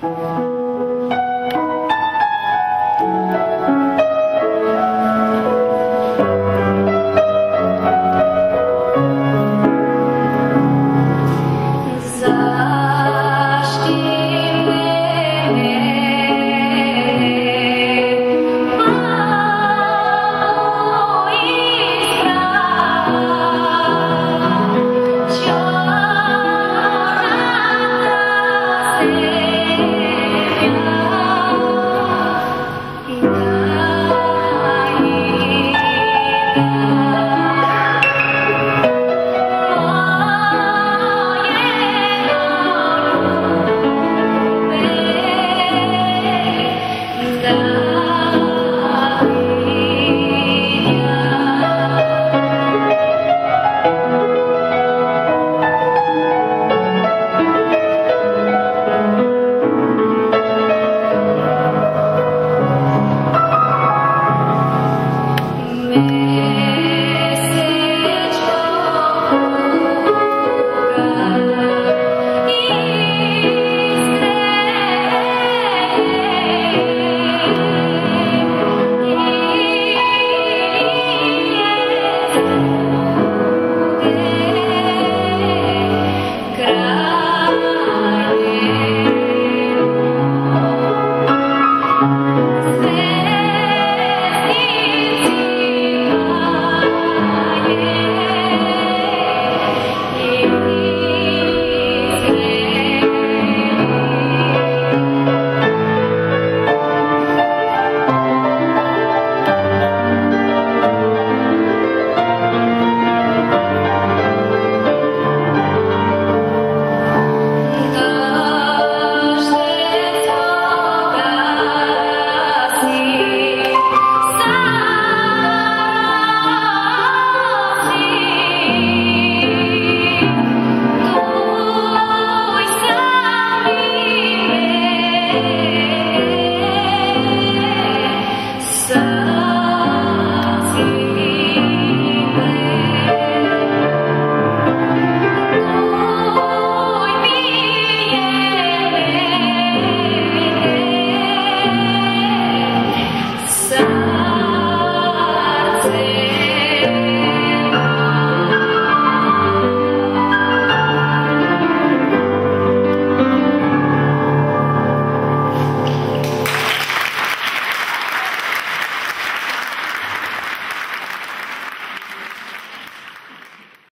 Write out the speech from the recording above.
Thank Bye.